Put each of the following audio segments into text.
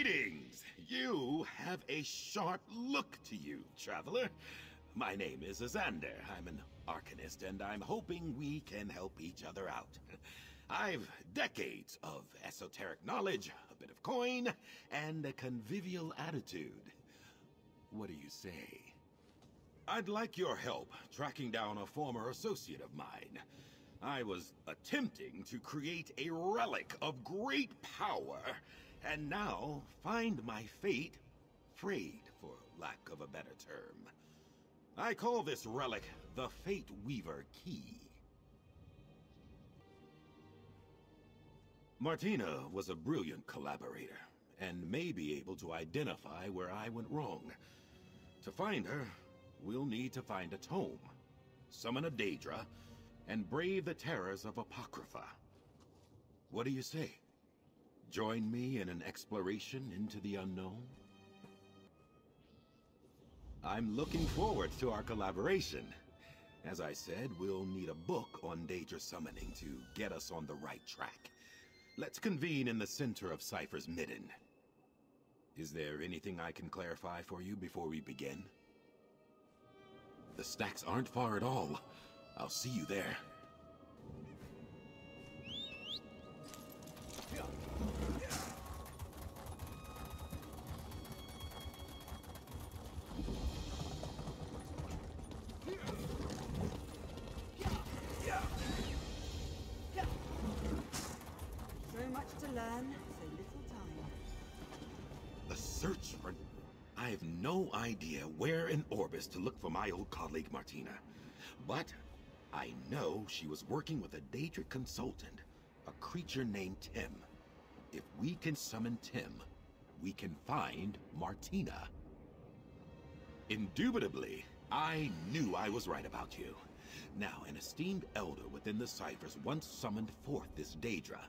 Greetings! You have a sharp look to you, traveler. My name is Azandar. I'm an Arcanist, and I'm hoping we can help each other out. I've decades of esoteric knowledge, a bit of coin, and a convivial attitude. What do you say? I'd like your help tracking down a former associate of mine. I was attempting to create a relic of great power, and now find my fate frayed, for lack of a better term. I call this relic the Fate Weaver Key. Martina was a brilliant collaborator, and may be able to identify where I went wrong. To find her, we'll need to find a tome, summon a Daedra, and brave the terrors of Apocrypha. What do you say? Join me in an exploration into the unknown? I'm looking forward to our collaboration. As I said, we'll need a book on Daedra summoning to get us on the right track. Let's convene in the center of Cipher's Midden. Is there anything I can clarify for you before we begin? The stacks aren't far at all. I'll see you there. So Have no idea where in Aurbis to look for my old colleague Martina. But I know she was working with a Daedric consultant, a creature named Tem. If we can summon Tem, we can find Martina. Indubitably, I knew I was right about you. Now, an esteemed elder within the ciphers once summoned forth this Daedra.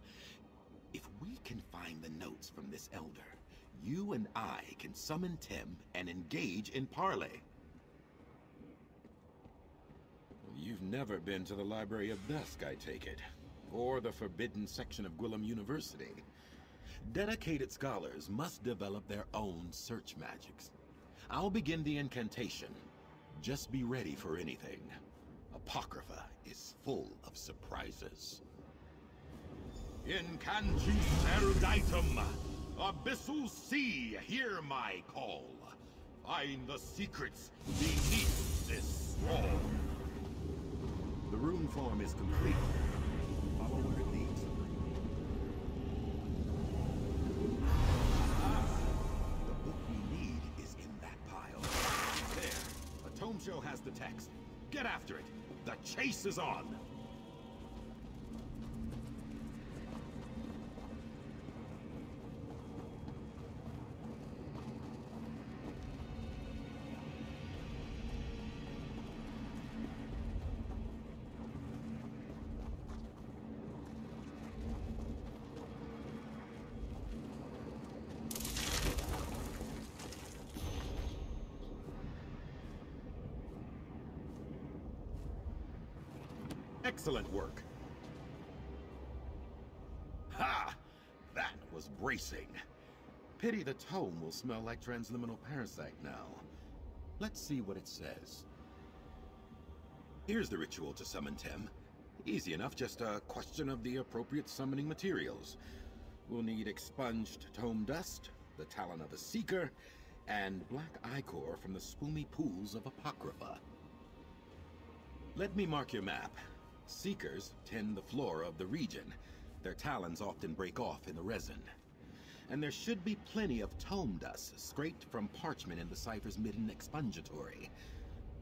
If we can find the notes from this elder, you and I can summon Tem and engage in parley. You've never been to the Library of Dusk, I take it. Or the forbidden section of Gwylim University. Dedicated scholars must develop their own search magics. I'll begin the incantation. Just be ready for anything. Apocrypha is full of surprises. Incantus eruditum! Abyssal sea, hear my call. Find the secrets beneath this wall. The rune form is complete. Follow where it leads. Ah, the book we need is in that pile. There. A tome show has the text. Get after it. The chase is on. Excellent work. Ha! That was bracing. Pity the tome will smell like transliminal parasite now. Let's see what it says. Here's the ritual to summon Tem. Easy enough, just a question of the appropriate summoning materials. We'll need expunged tome dust, the talon of a seeker, and black ichor from the spoomy pools of Apocrypha. Let me mark your map. Seekers tend the flora of the region. Their talons often break off in the resin. And there should be plenty of tome dust scraped from parchment in the Cipher's Midden Expungatory.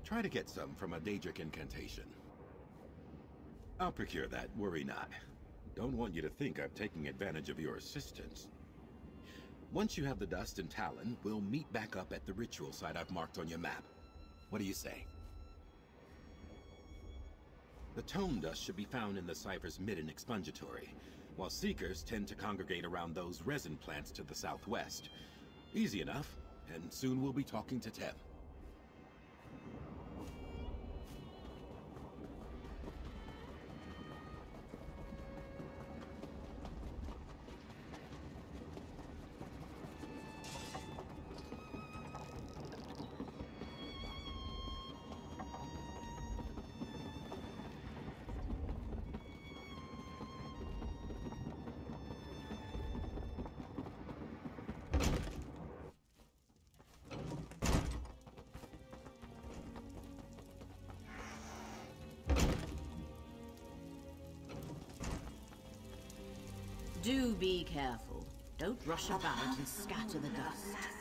Try to get some from a Daedric incantation. I'll procure that, worry not. Don't want you to think I'm taking advantage of your assistance. Once you have the dust and talon, we'll meet back up at the ritual site I've marked on your map. What do you say? The tome dust should be found in the Cipher's Midden Expungatory, while Seekers tend to congregate around those resin plants to the southwest. Easy enough, and soon we'll be talking to Tem. Do be careful. Don't rush about and scatter the dust.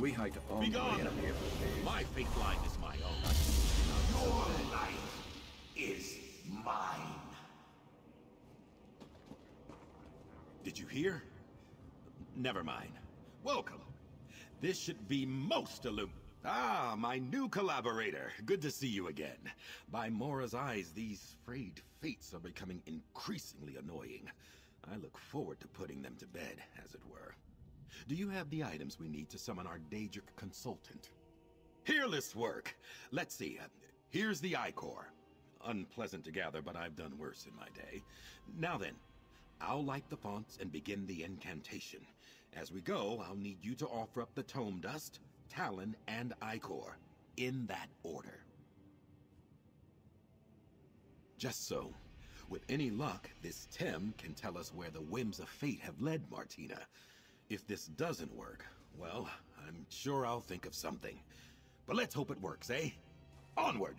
We hiked all Be the way gone! up here. My fate line is my own. Your life is mine. Did you hear? Never mind. Welcome. This should be most illum- Ah, my new collaborator. Good to see you again. By Mora's eyes, these frayed fates are becoming increasingly annoying. I look forward to putting them to bed, as it were. Do you have the items we need to summon our Daedric consultant? Peerless work! Let's see. uh, Here's the Ichor. Unpleasant to gather, but I've done worse in my day. Now then, I'll light the fonts and begin the incantation. As we go, I'll need you to offer up the Tome Dust, Talon, and Ichor, in that order. Just so. With any luck, this Tem can tell us where the whims of fate have led Martina. If this doesn't work, well, I'm sure I'll think of something. But let's hope it works, eh? Onward!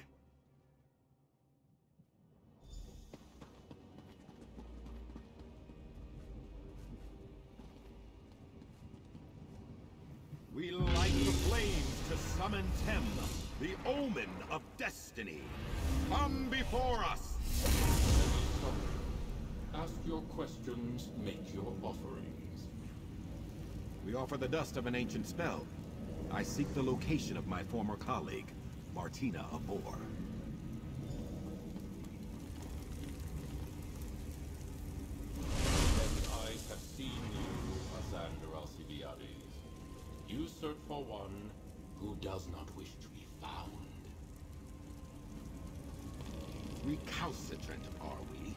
We light the flames to summon Tem, the omen of destiny. Come before us! Ask your questions, make your offerings. We offer the dust of an ancient spell. I seek the location of my former colleague, Martina Abor. Eyes have seen you, Azandar Al-Cybiades. You search for one who does not wish to be found. Recalcitrant, are we?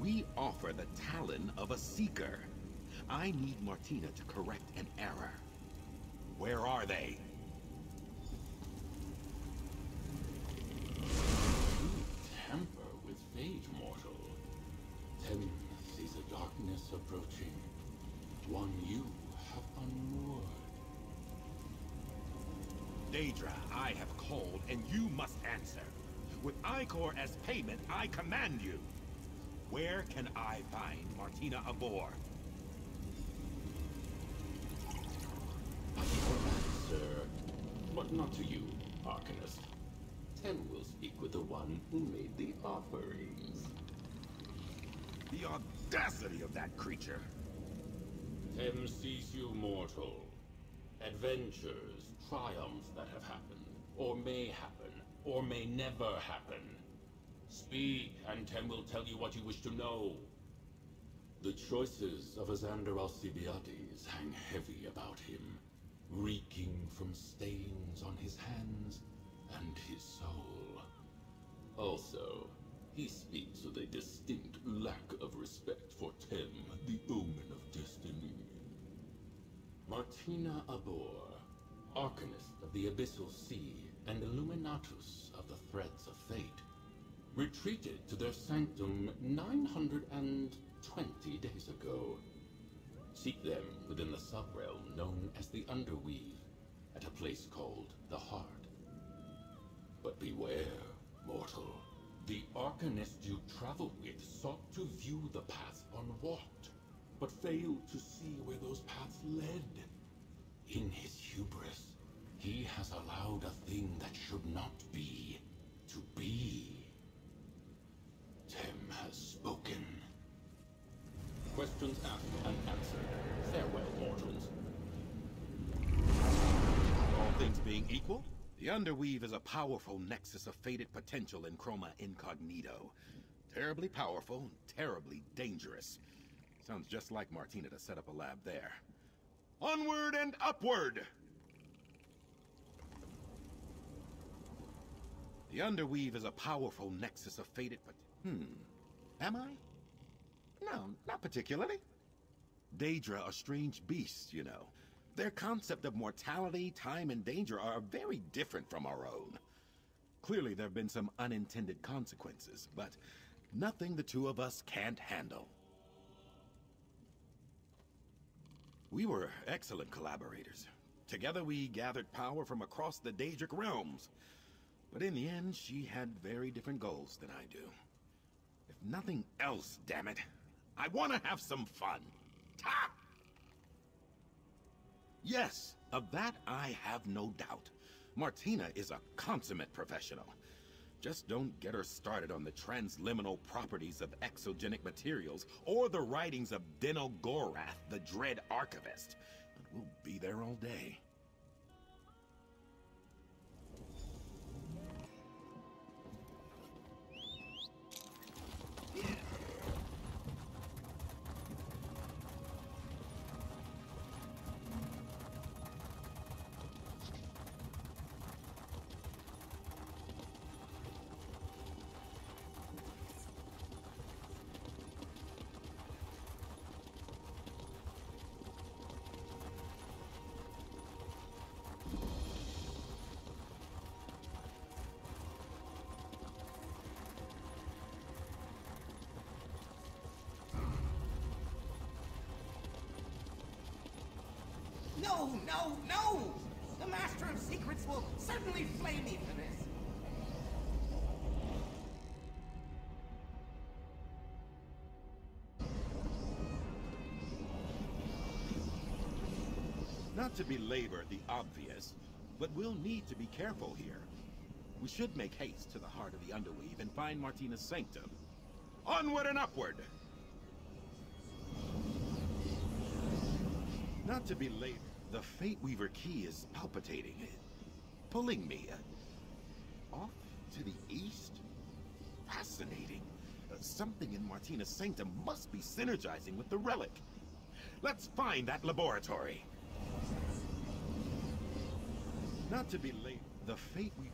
We offer the talon of a seeker. I need Martina to correct an error. Where are they? You tamper with fate, mortal. Tem sees a darkness approaching. One you have unmoored. Daedra, I have called, and you must answer. With Ichor as payment, I command you. Where can I find Martina Abor? Answer, but not to you, Arcanist. Tem will speak with the one who made the offerings. The audacity of that creature! Tem sees you mortal. Adventures, triumphs that have happened, or may happen, or may never happen. Speak, and Tem will tell you what you wish to know. The choices of Azandar Al-Cybiades hang heavy about him, reeking from stains on his hands and his soul. Also, he speaks with a distinct lack of respect for Tem, the Omen of Destiny. Martina Abor, Arcanist of the Abyssal Sea and Illuminatus of the Threads of Fate, retreated to their sanctum 920 days ago. Seek them within the subrealm known as the Underweave, at a place called the Heart. But beware, mortal. The Arcanist you traveled with sought to view the path unwalked, but failed to see where those paths led. In his hubris, he has allowed a thing that should not be to be. Tem has spoken. Questions asked the Underweave is a powerful nexus of fated potential in Chroma Incognito. Terribly powerful, terribly dangerous. Sounds just like Martina to set up a lab there. Onward and upward! The Underweave is a powerful nexus of fated but Hmm. Am I? No, not particularly. Daedra are strange beasts, you know. Their concept of mortality, time, and danger are very different from our own. Clearly, there have been some unintended consequences, but nothing the two of us can't handle. We were excellent collaborators. Together we gathered power from across the Daedric realms. But in the end, she had very different goals than I do. If nothing else, damn it, I want to have some fun. Ha! Yes, of that I have no doubt. Martina is a consummate professional. Just don't get her started on the transliminal properties of exogenic materials or the writings of Dino Gorath, the Dread Archivist. We'll be there all day. No, no, no! The Master of Secrets will certainly flame me for this. Not to belabor the obvious, but we'll need to be careful here. We should make haste to the heart of the Underweave and find Martina's sanctum. Onward and upward! Not to belabor, the Fate Weaver key is palpitating, pulling me. uh, Off to the east? Fascinating. Uh, Something in Martina's sanctum must be synergizing with the relic. Let's find that laboratory. Not to be late, the fate we.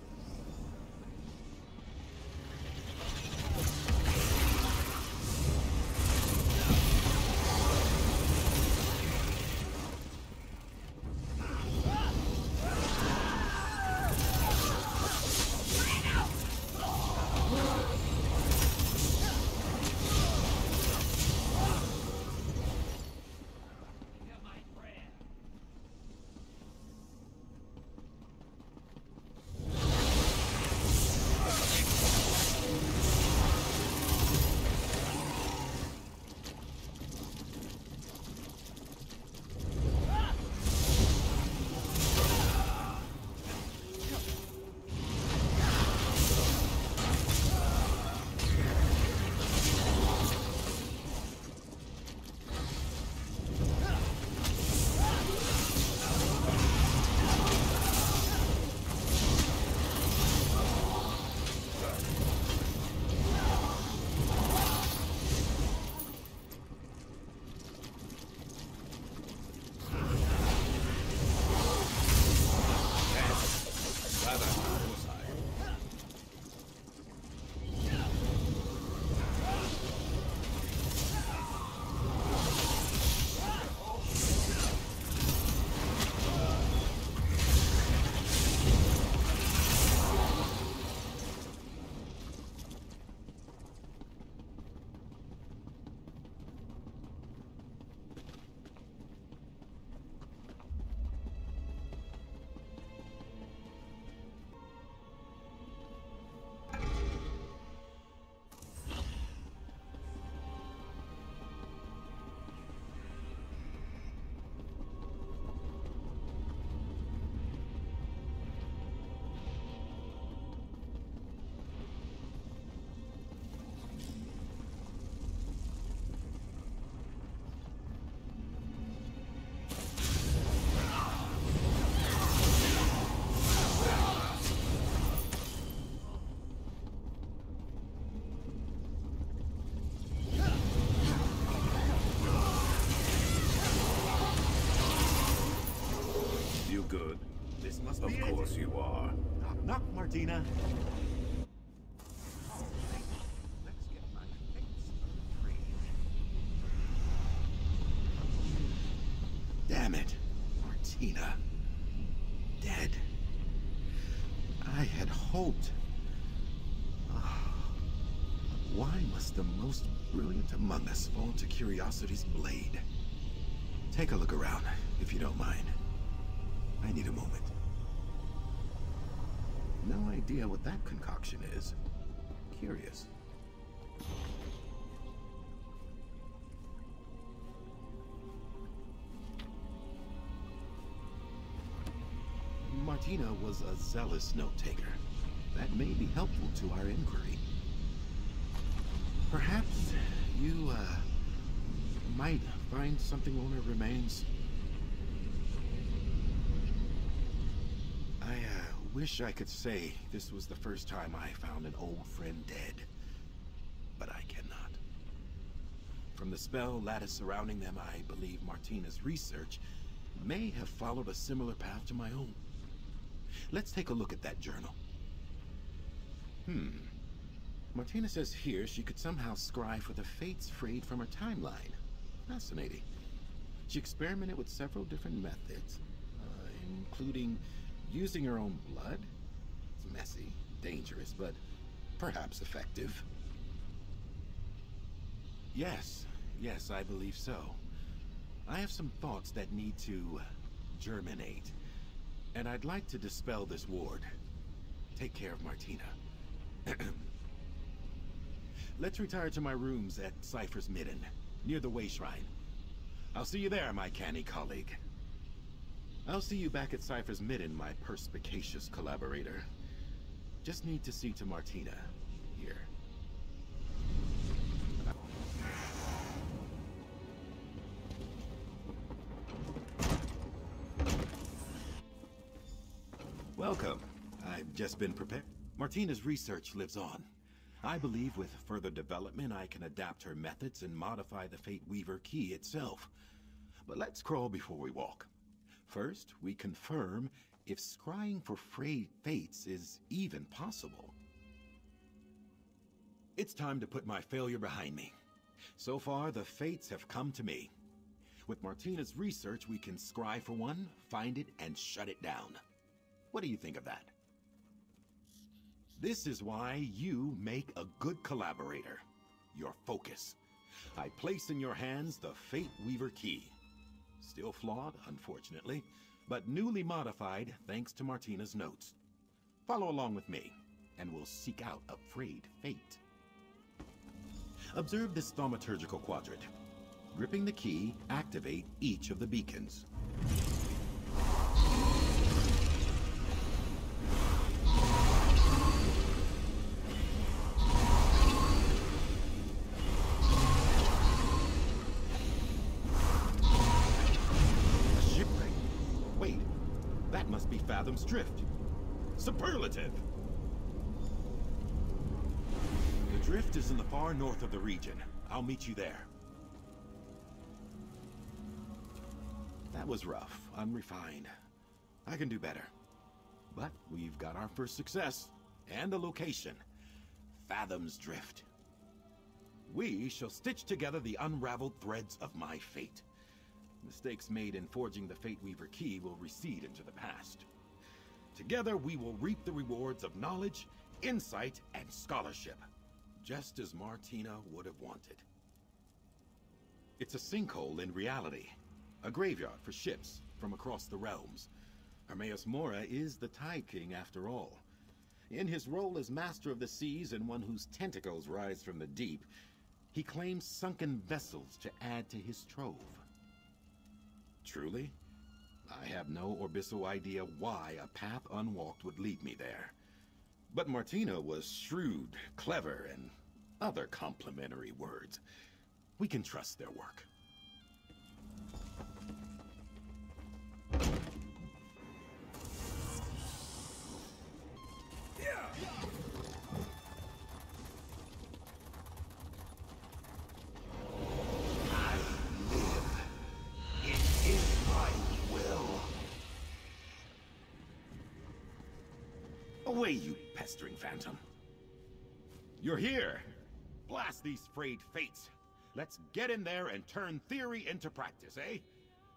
Course you are. Knock, knock, Martina. Damn it. Martina. Dead. I had hoped. Ah, Why must the most brilliant among us fall to curiosity's blade? Take a look around, if you don't mind. I need a moment. Idea what that concoction is. Curious. Martina was a zealous note-taker. That may be helpful to our inquiry. Perhaps you, uh, might find something on her remains. I, uh, wish I could say this was the first time I found an old friend dead. But I cannot. From the spell lattice surrounding them, I believe Martina's research may have followed a similar path to my own. Let's take a look at that journal. Hmm. Martina says here she could somehow scry for the fates frayed from her timeline. Fascinating. She experimented with several different methods, uh, including using her own blood. It's messy, dangerous, but perhaps effective. Yes, yes, I believe so. I have some thoughts that need to germinate. And I'd like to dispel this ward. Take care of Martina. Let's retire to my rooms at Cipher's Midden, near the Way Shrine. I'll see you there, my canny colleague. I'll see you back at Cipher's Midden, my perspicacious collaborator. Just need to see to Martina, here. Welcome. I've just been prepared. Martina's research lives on. I believe with further development, I can adapt her methods and modify the Fate Weaver key itself. But let's crawl before we walk. First, we confirm if scrying for frayed fates is even possible. It's time to put my failure behind me. So far, the fates have come to me. With Martina's research, we can scry for one, find it, and shut it down. What do you think of that? This is why you make a good collaborator. Your focus. I place in your hands the Fate Weaver key. Still flawed, unfortunately, but newly modified thanks to Martina's notes. Follow along with me, and we'll seek out a frayed fate. Observe this thaumaturgical quadrant. Gripping the key, activate each of the beacons. North of the region. I'll meet you there. That was rough, unrefined. I can do better. But we've got our first success, and a location. Fathom's Drift. We shall stitch together the unraveled threads of my fate. Mistakes made in forging the Fate Weaver key will recede into the past. Together we will reap the rewards of knowledge, insight, and scholarship, just as Martina would have wanted. It's a sinkhole in reality, a graveyard for ships from across the realms. Hermaeus Mora is the Tide King after all. In his role as Master of the Seas and one whose tentacles rise from the deep, he claims sunken vessels to add to his trove. Truly? I have no Orbiso idea why a path unwalked would lead me there. But Martina was shrewd, clever, and other complimentary words. We can trust their work. Yeah! Away, you pestering phantom. You're here. Blast these frayed fates. Let's get in there and turn theory into practice, eh?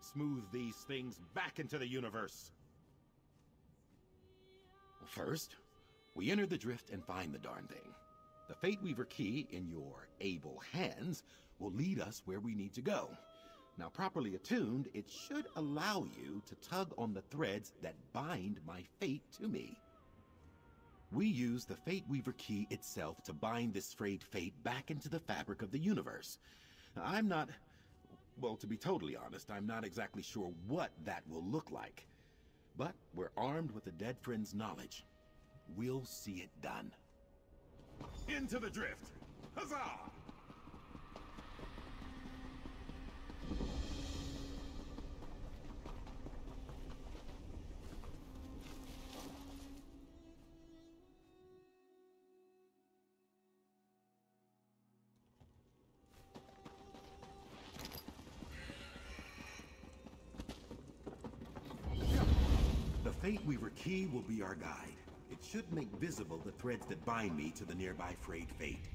Smooth these things back into the universe. First, we enter the drift and find the darn thing. The Fate Weaver key in your able hands will lead us where we need to go. Now, properly attuned, it should allow you to tug on the threads that bind my fate to me. We use the Fate Weaver key itself to bind this frayed fate back into the fabric of the universe. I'm not... Well, to be totally honest, I'm not exactly sure what that will look like. But we're armed with a dead friend's knowledge. We'll see it done. Into the drift! Huzzah! Fate Weaver key will be our guide. It should make visible the threads that bind me to the nearby frayed fate.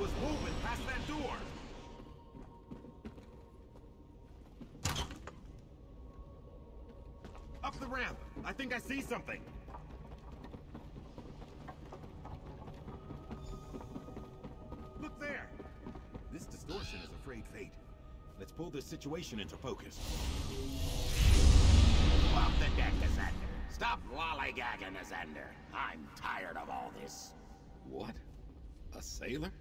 Was moving past that door. Up the ramp. I think I see something. Look there! This distortion is a frayed fate. Let's pull this situation into focus. Off the deck, Azandar. Stop lollygagging, Azandar. I'm tired of all this. What? A sailor?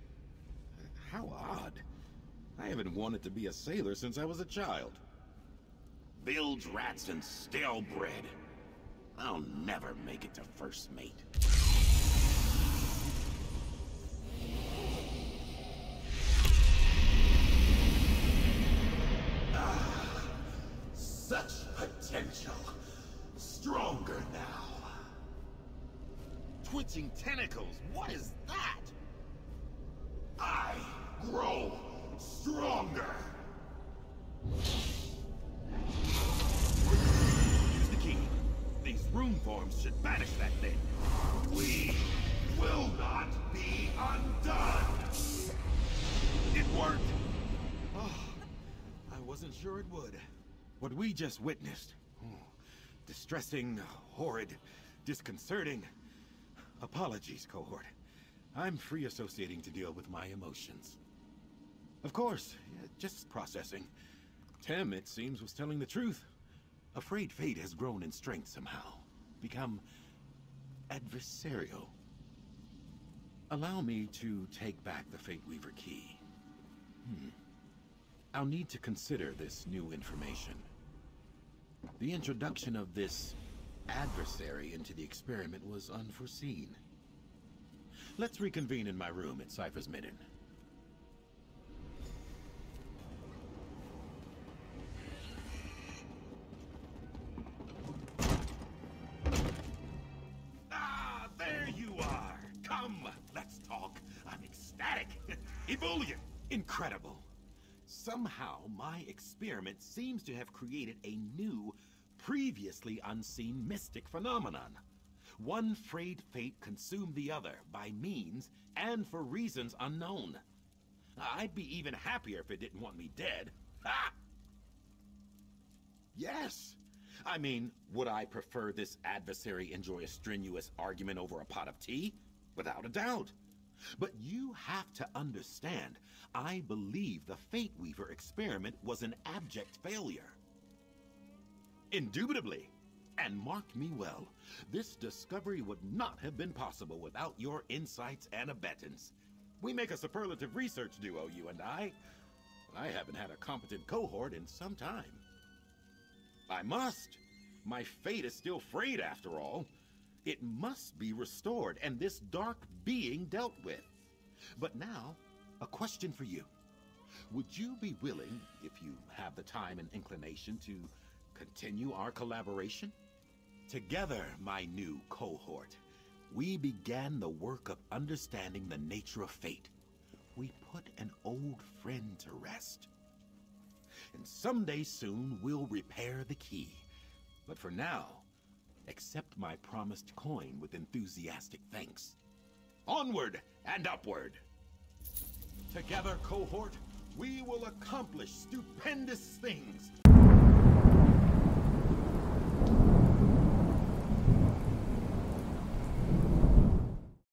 How odd. I haven't wanted to be a sailor since I was a child. Bilge rats and stale bread. I'll never make it to first mate. What we just witnessed. distressing, horrid, disconcerting. Apologies, cohort. I'm free associating to deal with my emotions. Of course, yeah, just processing. Tem, it seems, was telling the truth. Afraid Fate has grown in strength somehow. Become... adversarial. Allow me to take back the Fate Weaver key. Hmm. I'll need to consider this new information. The introduction of this adversary into the experiment was unforeseen. Let's reconvene in my room at Cipher's Midden. Ah, there you are! Come, let's talk. I'm ecstatic. Ebullient! Incredible. Somehow, my experiment seems to have created a new, previously unseen mystic phenomenon. One frayed fate consumed the other by means and for reasons unknown. I'd be even happier if it didn't want me dead. Ha! Yes. I mean, would I prefer this adversary enjoy a strenuous argument over a pot of tea? Without a doubt. But you have to understand, I believe the Fate Weaver experiment was an abject failure. Indubitably. And mark me well, this discovery would not have been possible without your insights and abettance. We make a superlative research duo, you and I. I haven't had a competent cohort in some time. I must. My fate is still frayed after all. It must be restored and this dark being dealt with. But now, a question for you. Would you be willing, if you have the time and inclination, to continue our collaboration? Together, my new cohort, we began the work of understanding the nature of fate. We put an old friend to rest. And someday soon, we'll repair the key. But for now, accept my promised coin with enthusiastic thanks. Onward and upward! Together, cohort, we will accomplish stupendous things